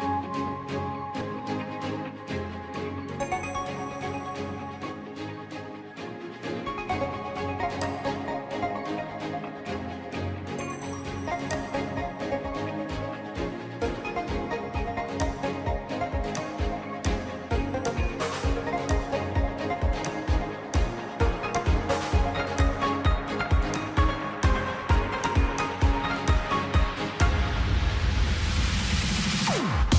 うん。Bye.